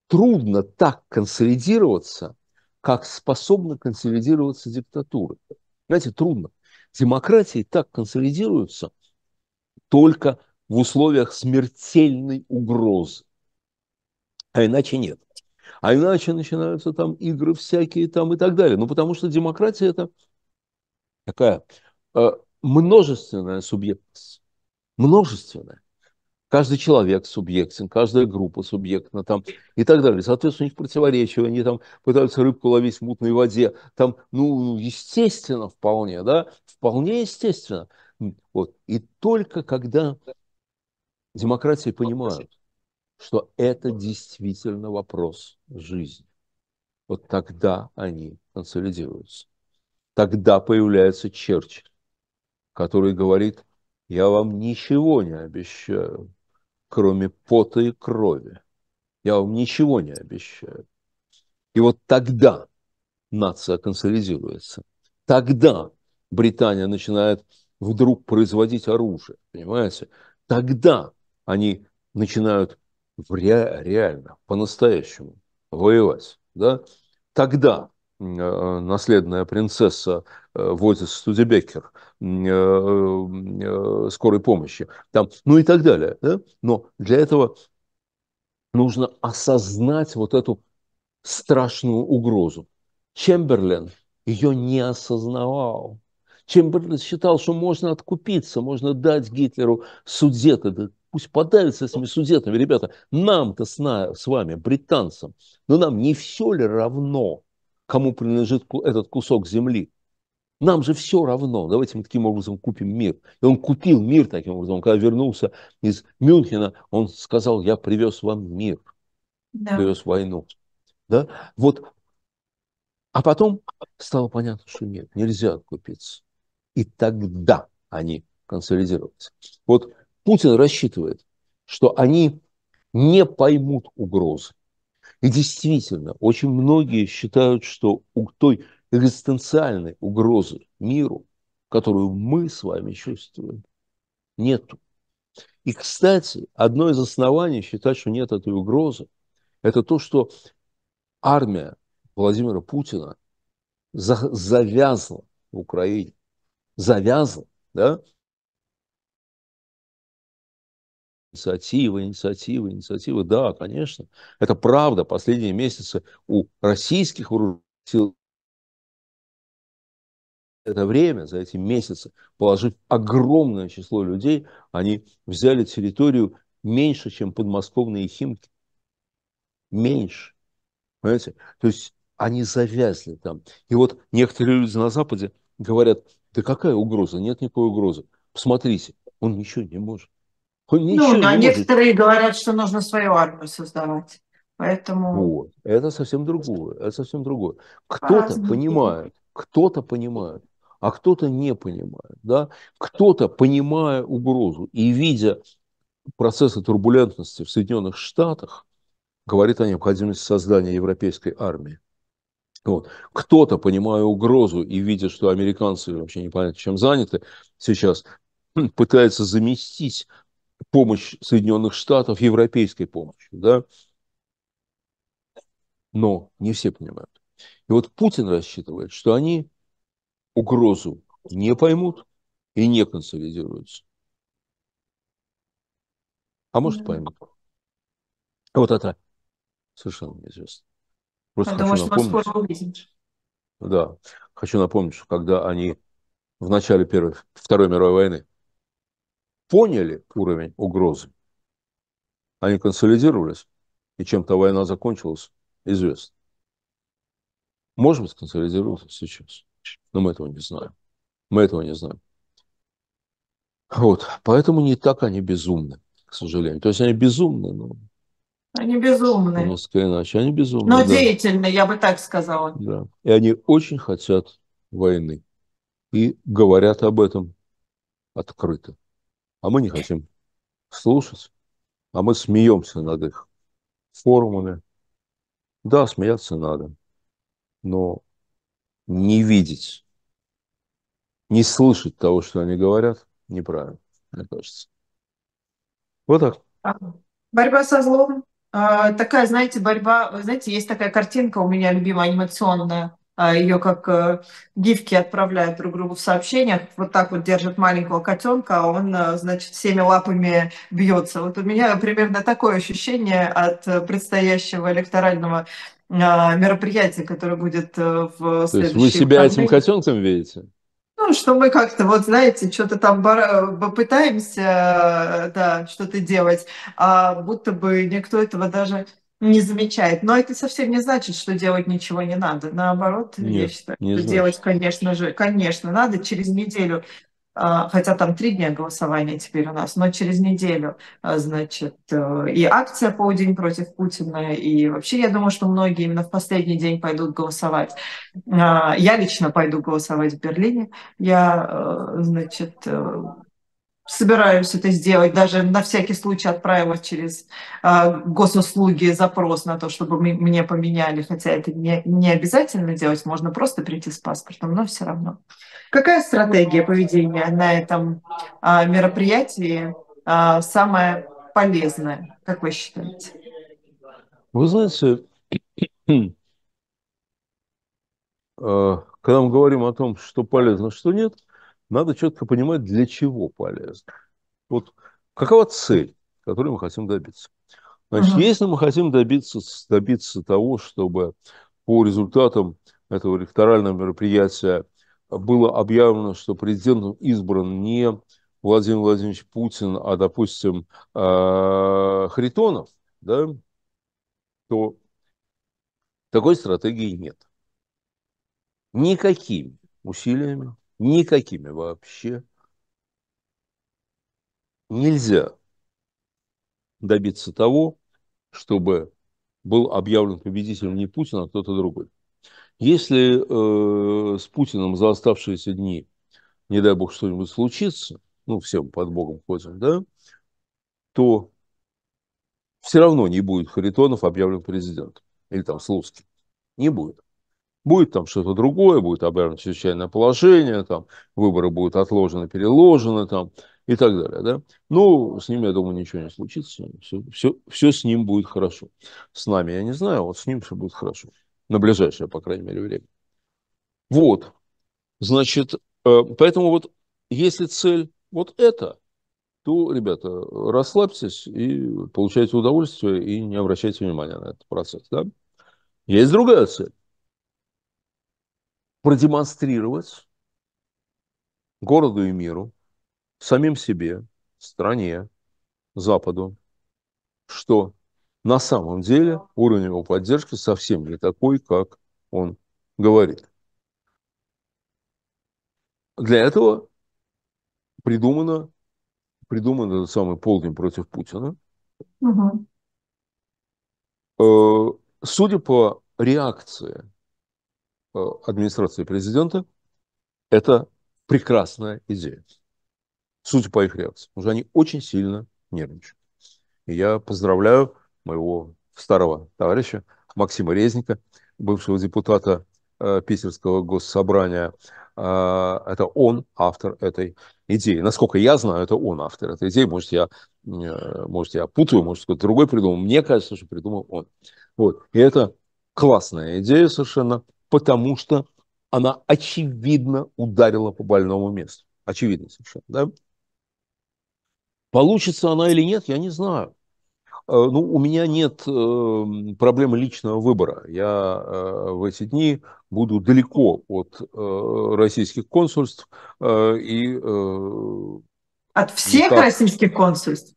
B: трудно так консолидироваться, как способна консолидироваться диктатура. Знаете, трудно. Демократии так консолидируются только в условиях смертельной угрозы. А иначе нет. А иначе начинаются там игры всякие там и так далее. Ну, потому что демократия это такая э, множественная субъектность. Множественная. Каждый человек субъектен, каждая группа субъектна там и так далее. Соответственно, у них противоречия, они там пытаются рыбку ловить в мутной воде. Там, ну, естественно, вполне, да, вполне естественно. Вот. И только когда демократии понимают, что это действительно вопрос жизни. Вот тогда они консолидируются. Тогда появляется Черчилль, который говорит, я вам ничего не обещаю, кроме пота и крови. Я вам ничего не обещаю. И вот тогда нация консолидируется. Тогда Британия начинает вдруг производить оружие, понимаете? Тогда они начинают ре, реально, по-настоящему воевать. Да? Тогда э, наследная принцесса э, возит Студебекер э, скорой помощи, там, ну и так далее. Да? Но для этого нужно осознать вот эту страшную угрозу. Чемберлен ее не осознавал. Чемберлен считал, что можно откупиться, можно дать Гитлеру судеты, да пусть подавится этими судетами. Ребята, нам-то с, с вами, британцам, но нам не все ли равно, кому принадлежит этот кусок земли? Нам же все равно. Давайте мы таким образом купим мир. И он купил мир таким образом. когда вернулся из Мюнхена, он сказал, я привез вам мир. Да. Привез войну. Да? Вот. А потом стало понятно, что нет, нельзя купиться. И тогда они консолидировались. Вот Путин рассчитывает, что они не поймут угрозы. И действительно, очень многие считают, что у той экзистенциальной угрозы миру, которую мы с вами чувствуем, нету. И, кстати, одно из оснований считать, что нет этой угрозы, это то, что армия Владимира Путина завязла в Украине завязан, да, инициатива, инициатива, инициатива. Да, конечно, это правда. Последние месяцы у российских вооруженных сил это время, за эти месяцы, положив огромное число людей, они взяли территорию меньше, чем подмосковные Химки. Меньше. Понимаете? То есть они завязли там. И вот некоторые люди на Западе говорят, да какая угроза? Нет никакой угрозы. Посмотрите, он ничего не может.
A: Он ну, не некоторые может. говорят, что нужно свою армию создавать. Поэтому...
B: Вот. Это совсем другое. Это совсем другое. Кто-то понимает, кто-то понимает, а кто-то не понимает. Да? Кто-то, понимая угрозу и видя процессы турбулентности в Соединенных Штатах, говорит о необходимости создания европейской армии. Вот. Кто-то, понимая угрозу и видя, что американцы вообще непонятно чем заняты сейчас, *clears throat* пытается заместить помощь Соединенных Штатов европейской помощью. Да? Но не все понимают. И вот Путин рассчитывает, что они угрозу не поймут и не консолидируются. А может, поймут. Вот это совершенно неизвестно.
A: Просто Потому хочу что напомнить,
B: Да, хочу напомнить, что когда они в начале Первой, Второй мировой войны поняли уровень угрозы, они консолидировались, и чем-то война закончилась, известно. Может быть, консолидироваться сейчас, но мы этого не знаем. Мы этого не знаем. Вот, поэтому не так они безумны, к сожалению. То есть они безумны, но
A: они безумные.
B: Несколько иначе. Они безумные.
A: Но да. деятельные, я бы так сказала.
B: Да. И они очень хотят войны. И говорят об этом открыто. А мы не хотим слушать. А мы смеемся над их форумами. Да, смеяться надо. Но не видеть, не слышать того, что они говорят, неправильно, мне кажется. Вот так.
A: Борьба со злом а, такая, знаете, борьба, знаете, есть такая картинка у меня любимая, анимационная, а, ее как э, гифки отправляют друг другу в сообщениях, вот так вот держит маленького котенка, а он, э, значит, всеми лапами бьется. Вот у меня примерно такое ощущение от предстоящего электорального а, мероприятия, которое будет э, в
B: следующем То есть вы себя этим котенком видите?
A: Ну, что мы как-то, вот знаете, что-то там пытаемся, да, что-то делать, а будто бы никто этого даже не замечает. Но это совсем не значит, что делать ничего не надо. Наоборот, Нет, я считаю, что значит. делать, конечно же, конечно, надо. Через неделю а, хотя там три дня голосования теперь у нас, но через неделю, а, значит, э, и акция по день против Путина, и вообще я думаю, что многие именно в последний день пойдут голосовать. А, я лично пойду голосовать в Берлине, я, э, значит, э, собираюсь это сделать, даже на всякий случай отправила через э, госуслуги запрос на то, чтобы мы, мне поменяли, хотя это не, не обязательно делать, можно просто прийти с паспортом, но все равно. Какая стратегия поведения на этом а, мероприятии а, самая полезная, как вы считаете?
B: Вы знаете, а, когда мы говорим о том, что полезно, что нет, надо четко понимать, для чего полезно. Вот какова цель, которой мы хотим добиться. Значит, угу. если мы хотим добиться, добиться того, чтобы по результатам этого электорального мероприятия было объявлено, что президентом избран не Владимир Владимирович Путин, а, допустим, э, Харитонов, да, то такой стратегии нет. Никакими усилиями, никакими вообще нельзя добиться того, чтобы был объявлен победителем не Путин, а кто-то другой. Если э, с Путиным за оставшиеся дни, не дай бог, что-нибудь случится, ну, всем под Богом ходим, да, то все равно не будет Харитонов объявлен президентом. Или там Слуцкий. Не будет. Будет там что-то другое, будет объявлено чрезвычайное положение, там выборы будут отложены, переложены там и так далее. Да? Ну, с ним, я думаю, ничего не случится. Все, все, все с ним будет хорошо. С нами я не знаю, вот с ним все будет хорошо на ближайшее, по крайней мере, время. Вот, значит, э, поэтому вот если цель вот это, то, ребята, расслабьтесь и получайте удовольствие и не обращайте внимания на этот процесс. Да? Есть другая цель. Продемонстрировать городу и миру, самим себе, стране, Западу, что на самом деле уровень его поддержки совсем не такой, как он говорит. Для этого придумано, придуман этот самый полдень против Путина. Угу. Судя по реакции администрации президента, это прекрасная идея. Судя по их реакции. Потому что они очень сильно нервничают. И я поздравляю моего старого товарища Максима Резника, бывшего депутата э, Питерского госсобрания. Э, это он автор этой идеи. Насколько я знаю, это он автор этой идеи. Может, я, э, может, я путаю, может, кто-то другой придумал. Мне кажется, что придумал он. Вот. И это классная идея совершенно, потому что она очевидно ударила по больному месту. Очевидно совершенно. Да? Получится она или нет, я не знаю. Э, ну, у меня нет э, проблемы личного выбора. Я э, в эти дни буду далеко от российских консульств и...
A: От всех никак... российских консульств?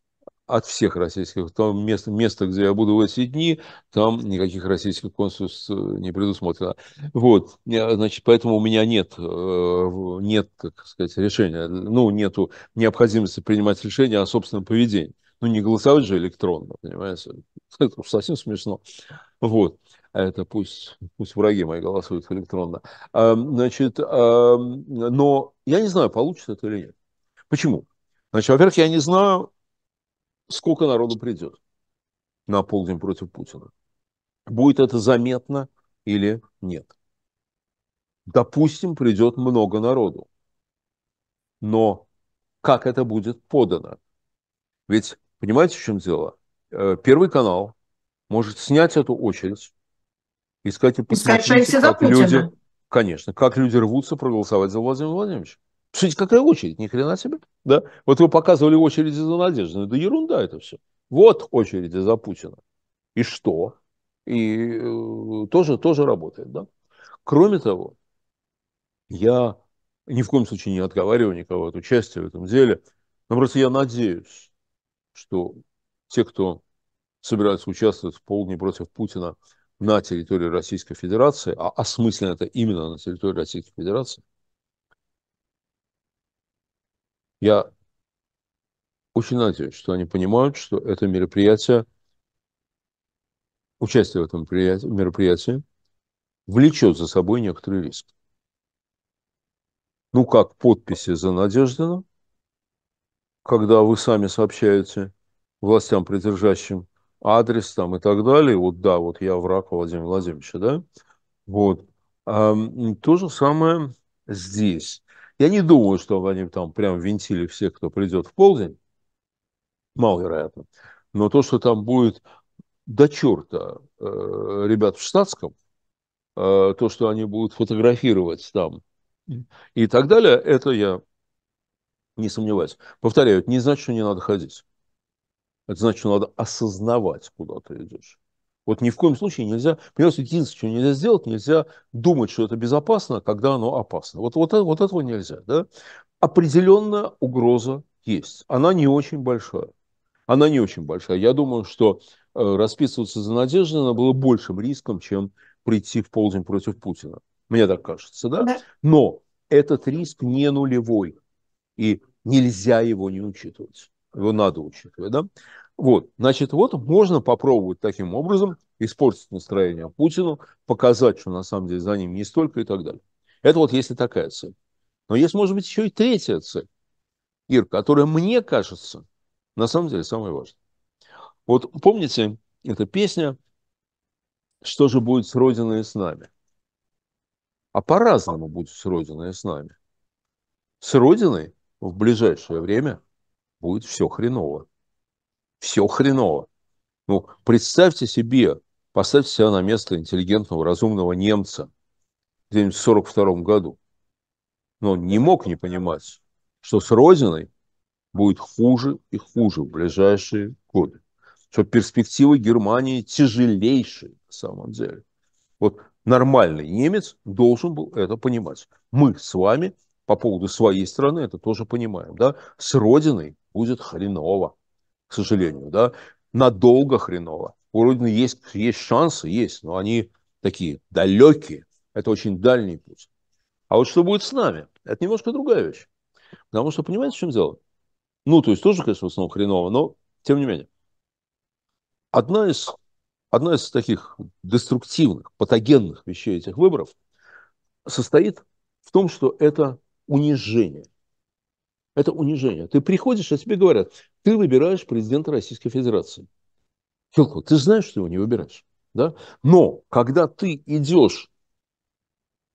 B: От всех российских. Там место, место, где я буду в эти дни, там никаких российских консульств не предусмотрено. Вот, значит, поэтому у меня нет, нет, так сказать, решения, ну, нету необходимости принимать решения о собственном поведении. Ну, не голосовать же электронно, понимаете? *laughs* Это совсем смешно. Вот. А это пусть, пусть враги мои голосуют электронно. А, значит, а, но я не знаю, получится это или нет. Почему? Значит, во-первых, я не знаю, сколько народу придет на полдень против Путина. Будет это заметно или нет. Допустим, придет много народу. Но как это будет подано? Ведь Понимаете, в чем дело? Э, Первый канал может снять эту очередь и сказать, посмотрите, как люди, конечно, как люди рвутся проголосовать за Владимира Владимировича. Слушайте, какая очередь? Ни хрена себе. Да? Вот вы показывали очереди за Надежду. Да ерунда это все. Вот очереди за Путина. И что? И э, тоже, тоже работает. Да? Кроме того, я ни в коем случае не отговариваю никого от участия в этом деле. Но просто я надеюсь, что те, кто собираются участвовать в полдне против Путина на территории Российской Федерации, а осмысленно это именно на территории Российской Федерации, я очень надеюсь, что они понимают, что это мероприятие, участие в этом мероприятии влечет за собой некоторый риск. Ну, как подписи за Надеждина, когда вы сами сообщаете властям придержащим адрес там и так далее, вот да, вот я враг Владимира Владимировича, да, вот. То же самое здесь. Я не думаю, что они там прям винтили всех, кто придет в полдень, маловероятно, но то, что там будет до черта э, ребят в штатском, э, то, что они будут фотографировать там и так далее, это я не сомневаюсь. Повторяю, это не значит, что не надо ходить. Это значит, что надо осознавать, куда ты идешь. Вот ни в коем случае нельзя, понимаете, единственное, что нельзя сделать, нельзя думать, что это безопасно, когда оно опасно. Вот, вот, вот этого нельзя. Да? Определенная угроза есть. Она не очень большая. Она не очень большая. Я думаю, что э, расписываться за Надеждина было большим риском, чем прийти в полдень против Путина. Мне так кажется, да? да. Но этот риск не нулевой. И нельзя его не учитывать. Его надо учитывать, да? Вот, значит, вот можно попробовать таким образом испортить настроение Путину, показать, что на самом деле за ним не столько и так далее. Это вот если такая цель. Но есть, может быть, еще и третья цель, Ир, которая мне кажется, на самом деле, самая важная. Вот помните, эта песня «Что же будет с Родиной и с нами?» А по-разному будет с Родиной и с нами. С Родиной в ближайшее время будет все хреново. Все хреново. Ну, представьте себе, поставьте себя на место интеллигентного, разумного немца где-нибудь в 1942 году. Но он не мог не понимать, что с Родиной будет хуже и хуже в ближайшие годы. Что перспективы Германии тяжелейшие на самом деле. Вот нормальный немец должен был это понимать. Мы с вами по поводу своей страны это тоже понимаем. Да? С Родиной будет хреново, к сожалению. Да? Надолго хреново. У Родины есть, есть шансы, есть, но они такие далекие. Это очень дальний путь. А вот что будет с нами, это немножко другая вещь. Потому что, понимаете, в чем дело? Ну, то есть тоже, конечно, в основном хреново, но тем не менее. Одна из, одна из таких деструктивных, патогенных вещей этих выборов состоит в том, что это унижение. Это унижение. Ты приходишь, а тебе говорят, ты выбираешь президента Российской Федерации. Филко, ты знаешь, что его не выбираешь. Да? Но когда ты идешь,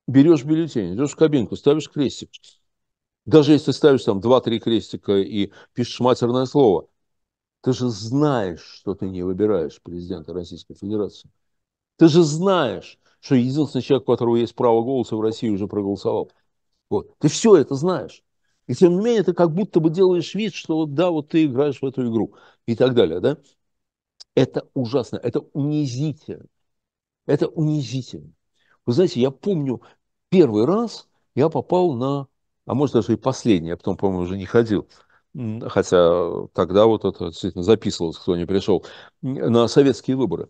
B: берешь бюллетень, идешь в кабинку, ставишь крестик, даже если ставишь там 2-3 крестика и пишешь матерное слово, ты же знаешь, что ты не выбираешь президента Российской Федерации. Ты же знаешь, что единственный человек, у которого есть право голоса в России, уже проголосовал. Вот. Ты все это знаешь. И тем не менее, ты как будто бы делаешь вид, что вот да, вот ты играешь в эту игру и так далее. Да? Это ужасно, это унизительно. Это унизительно. Вы знаете, я помню первый раз я попал на а может даже и последний, я потом, по-моему, уже не ходил, хотя тогда вот это действительно записывалось, кто не пришел, на советские выборы.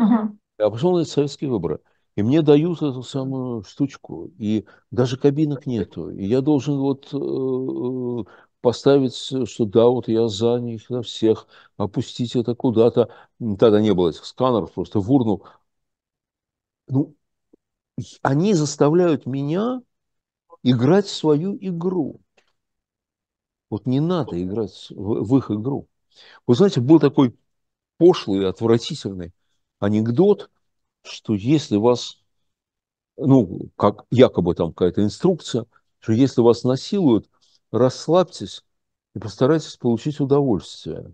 B: Uh-huh. Я пошел на эти советские выборы, и мне дают эту самую штучку, и даже кабинок нету, и я должен вот э, поставить, что да, вот я за них, на всех, опустить это куда-то. Тогда не было этих сканеров, просто в урну. Ну, они заставляют меня играть свою игру. Вот не надо играть в, в их игру. Вы знаете, был такой пошлый, отвратительный анекдот, что если вас, ну, как якобы там какая-то инструкция, что если вас насилуют, расслабьтесь и постарайтесь получить удовольствие.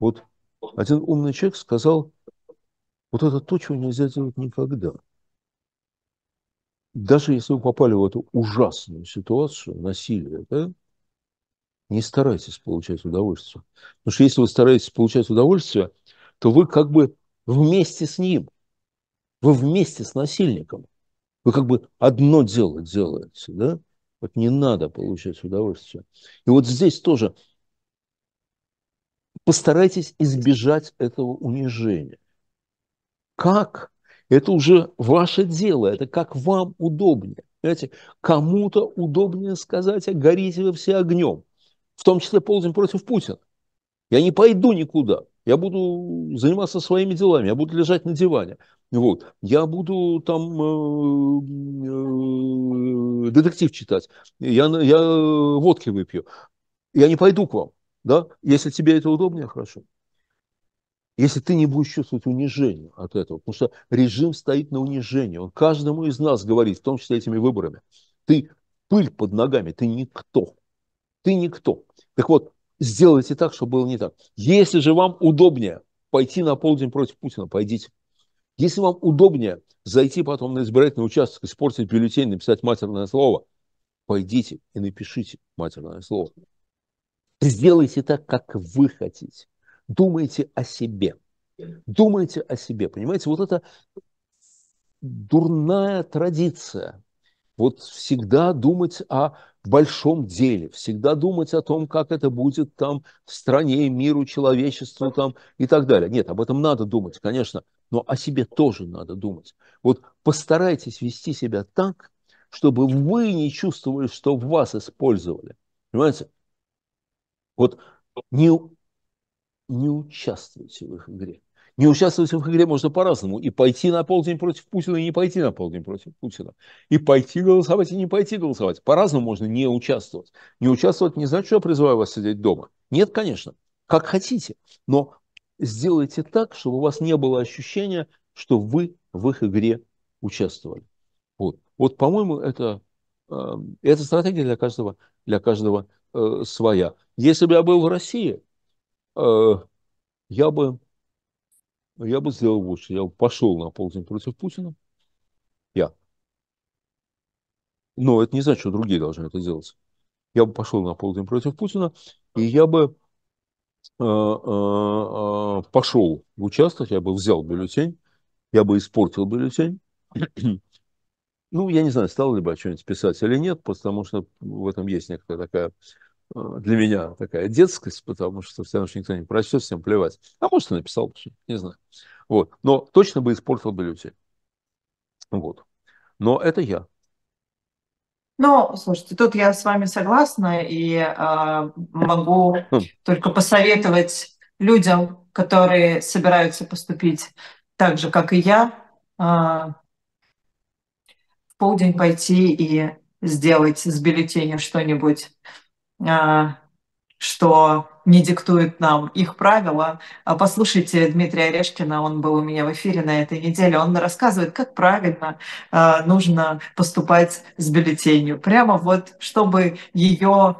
B: Вот один умный человек сказал, вот это то, чего нельзя делать никогда – даже если вы попали в эту ужасную ситуацию насилия, да, не старайтесь получать удовольствие. Потому что если вы стараетесь получать удовольствие, то вы как бы вместе с ним, вы вместе с насильником, вы как бы одно дело делаете, да? Вот не надо получать удовольствие. И вот здесь тоже постарайтесь избежать этого унижения. Как? Это уже ваше дело, это как вам удобнее. Понимаете, кому-то удобнее сказать, а горите вы все огнем. В том числе полдень против Путина. Я не пойду никуда. Я буду заниматься своими делами, я буду лежать на диване. Вот. Я буду там э, э, детектив читать. Я, я водки выпью. Я не пойду к вам. Да? Если тебе это удобнее, хорошо если ты не будешь чувствовать унижение от этого, потому что режим стоит на унижении, он каждому из нас говорит, в том числе этими выборами, ты пыль под ногами, ты никто, ты никто. Так вот, сделайте так, чтобы было не так. Если же вам удобнее пойти на полдень против Путина, пойдите. Если вам удобнее зайти потом на избирательный участок, испортить бюллетень, написать матерное слово, пойдите и напишите матерное слово. Сделайте так, как вы хотите думайте о себе. Думайте о себе. Понимаете, вот это дурная традиция. Вот всегда думать о большом деле, всегда думать о том, как это будет там в стране, миру, человечеству там и так далее. Нет, об этом надо думать, конечно, но о себе тоже надо думать. Вот постарайтесь вести себя так, чтобы вы не чувствовали, что вас использовали. Понимаете? Вот не не участвуйте в их игре. Не участвовать в игре можно по-разному. И пойти на полдень против Путина, и не пойти на полдень против Путина. И пойти голосовать, и не пойти голосовать. По-разному можно не участвовать. Не участвовать не значит, что я призываю вас сидеть дома. Нет, конечно. Как хотите. Но сделайте так, чтобы у вас не было ощущения, что вы в их игре участвовали. Вот, вот по-моему, это, э, эта стратегия для каждого, для каждого э, своя. Если бы я был в России, Э, я бы, я бы сделал лучше. Я бы пошел на полдень против Путина. Я. Но это не значит, что другие должны это делать. я бы пошел на полдень против Путина, и я бы пошел в участок, я бы взял бюллетень, я бы испортил бюллетень. *clears throat* Ну, я не знаю, стал ли бы что-нибудь писать или нет, потому что в этом есть некоторая такая для меня такая детскость, потому что все равно никто не прочтет, всем плевать. А может, и написал, не знаю. Вот. Но точно бы испортил бюллетень. Вот. Но это я.
A: Ну, слушайте, тут я с вами согласна и э, могу хм. только посоветовать людям, которые собираются поступить так же, как и я, э, в полдень пойти и сделать с бюллетенем что-нибудь э, что не диктует нам их правила. А послушайте Дмитрия Орешкина, он был у меня в эфире на этой неделе, он рассказывает, как правильно э, нужно поступать с бюллетенью. Прямо вот, чтобы ее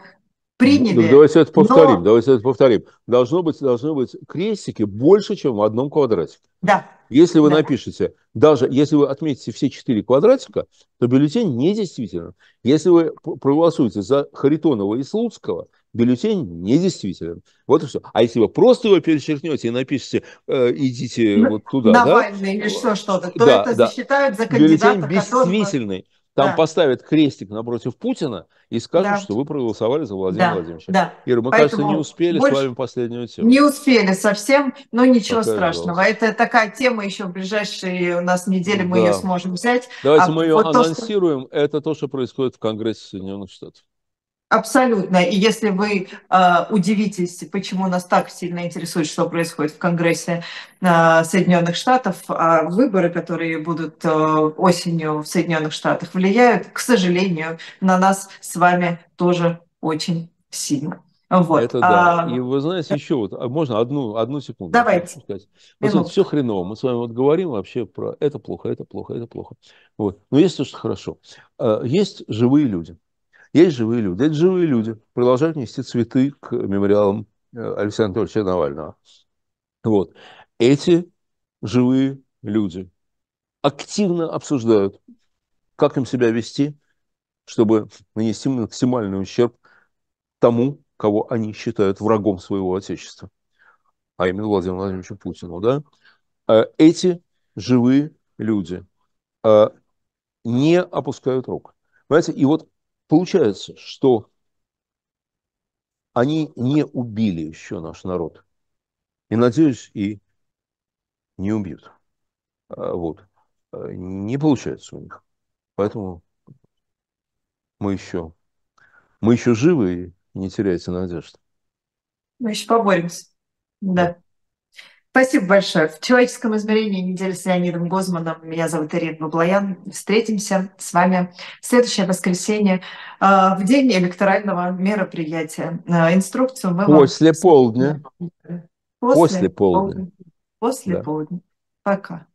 A: приняли.
B: Давайте это повторим, но... давайте это повторим. Должно быть, должны быть крестики больше, чем в одном квадрате.
A: Да.
B: Если вы да. напишете, даже если вы отметите все четыре квадратика, то бюллетень недействителен. Если вы проголосуете за Харитонова и Слуцкого, бюллетень недействителен. Вот и все. А если вы просто его перечеркнете и напишите, э, идите вот туда,
A: Навальный да? или что, что-то, то да, это да. засчитают за
B: кандидата, Бюллетень бесчувственный. Там да. поставят крестик напротив Путина и скажут, да. что вы проголосовали за Владимира да. Владимировича. Да. Ира, мы, Поэтому кажется, не успели с вами последнюю тему.
A: Не успели совсем, но ничего Какая страшного. Жалость. Это такая тема еще в ближайшие у нас недели мы да. ее сможем взять.
B: Давайте а мы ее вот анонсируем. То, что... Это то, что происходит в Конгрессе Соединенных Штатов.
A: Абсолютно. И если вы э, удивитесь, почему нас так сильно интересует, что происходит в Конгрессе э, Соединенных Штатов, э, выборы, которые будут э, осенью в Соединенных Штатах, влияют, к сожалению, на нас с вами тоже очень сильно.
B: Вот. Это да. А... И вы знаете, еще вот, а можно одну, одну секунду?
A: Давайте.
B: Вот, вот все хреново. Мы с вами вот говорим вообще про это плохо, это плохо, это плохо. Вот. Но есть то, что хорошо. Есть живые люди. Есть живые люди. Эти живые люди продолжают нести цветы к мемориалам э, Алексея Анатольевича Навального. Вот. Эти живые люди активно обсуждают, как им себя вести, чтобы нанести максимальный ущерб тому, кого они считают врагом своего Отечества, а именно Владимиру Владимировичу Путину. Да? Э, эти живые люди э, не опускают рук. Понимаете, и вот Получается, что они не убили еще наш народ. И, надеюсь, и не убьют. А, вот. А, не получается у них. Поэтому мы еще, мы еще живы и не теряйте надежды.
A: Мы еще поборемся. Да. Спасибо большое. В человеческом измерении недели с Леонидом Гозманом. Меня зовут Ирина Баблоян. Встретимся с вами в следующее воскресенье э, в день электорального мероприятия. Э, инструкцию мы
B: После вам... полдня.
A: После, После полдня. После да. полдня. Пока.